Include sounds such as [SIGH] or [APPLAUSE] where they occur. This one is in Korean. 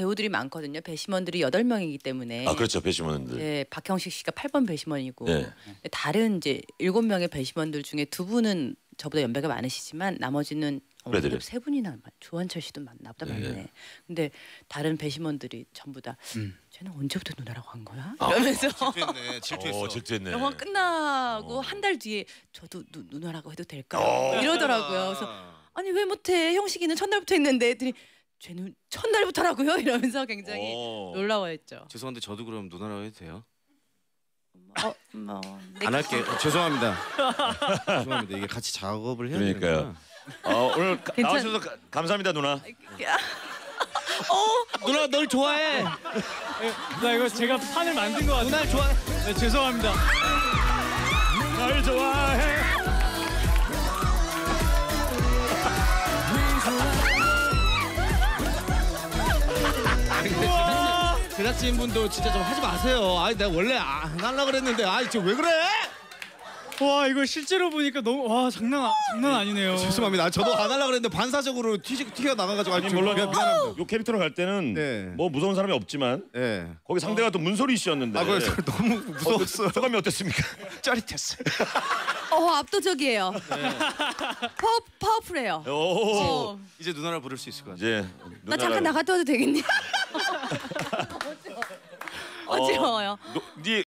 배우들이 많거든요. 배심원들이 여덟 명이기 때문에. 아 그렇죠 배심원들. 네, 박형식 씨가 8번 배심원이고 네. 다른 이제 일곱 명의 배심원들 중에 두 분은 저보다 연배가 많으시지만 나머지는 어, 세 분이나 많- 조한철 씨도 많- 나보다 네. 많네. 근데 다른 배심원들이 전부 다 음. 쟤는 언제부터 누나라고 한 거야? 아. 이러면서 질투했네. 질투했어. 어, 질투했네. 영화 끝나고 어. 한달 뒤에 저도 누, 누나라고 해도 될까요? 어. 이러더라고요. 그래서 아니 왜 못해? 형식이는 첫날부터 했는데 했더니 쟤는 첫날부터라고요? [LAUGHS] 이러면서 굉장히 어. 놀라워했죠. 죄송한데 저도 그럼 누나라고 해도 돼요? 어, 뭐, 내안 할게. 요 죄송합니다. 죄송합니다. 이게 같이 작업을 해야 그러니까요. 되니까. 어, 오늘 가- 괜찮- 나와주셔서 가- 감사합니다 누나. 어, 누나 널 좋아해. 나 이거 제가 판을 만든 것 같아요. 누나 좋아해. 네, 죄송합니다. 날 좋아해. 제작진 분도 진짜 좀 하지 마세요. 아, 내가 원래 안 하려 그랬는데, 아, 지금 왜 그래? 와 이거 실제로 보니까 너무 와 장난 아- 장난 아니네요. 죄송합니다. 아, 저도 안 하려 그랬는데 반사적으로 튀, 튀어 나가가지고 아니, 물론 미안, 미안합니다. 요 캐릭터로 갈 때는 네. 뭐 무서운 사람이 없지만 예. 거기 상대가 또 문소리 씨였는데. 아, 그래서 [LAUGHS] 너무 무서웠어요. 어, 소감이 어땠습니까? [LAUGHS] 짜릿했어요. 어 압도적이에요. 파워 파워풀해요. 오. 어, 이제 누나를 부를 수 있을 것 같아요. 이제 나 잠깐 나갔다 와도 되겠니? [LAUGHS] 어지러워요. 너, 네